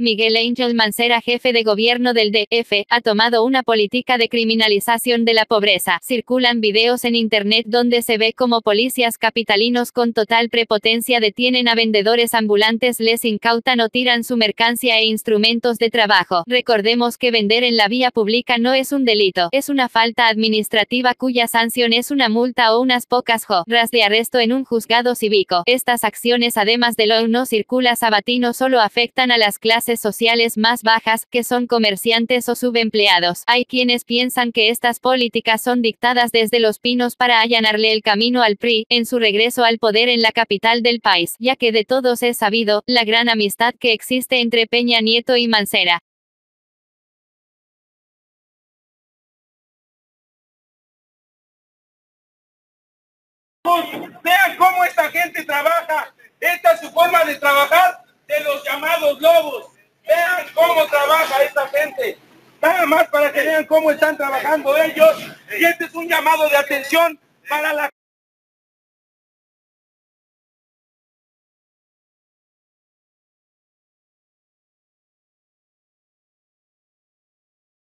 Miguel Ángel Mancera, jefe de gobierno del DF, ha tomado una política de criminalización de la pobreza. Circulan videos en internet donde se ve como policías capitalinos con total prepotencia detienen a vendedores ambulantes, les incautan o tiran su mercancía e instrumentos de trabajo. Recordemos que vender en la vía pública no es un delito, es una falta administrativa cuya sanción es una multa o unas pocas horas de arresto en un juzgado cívico. Estas acciones además de lo no circula sabatino solo afectan a las clases sociales más bajas, que son comerciantes o subempleados. Hay quienes piensan que estas políticas son dictadas desde Los Pinos para allanarle el camino al PRI, en su regreso al poder en la capital del país, ya que de todos es sabido, la gran amistad que existe entre Peña Nieto y Mancera. Vean cómo esta gente trabaja. Esta es su forma de trabajar de los llamados lobos. Vean cómo trabaja esta gente. Nada más para que vean cómo están trabajando ellos. Y este es un llamado de atención para la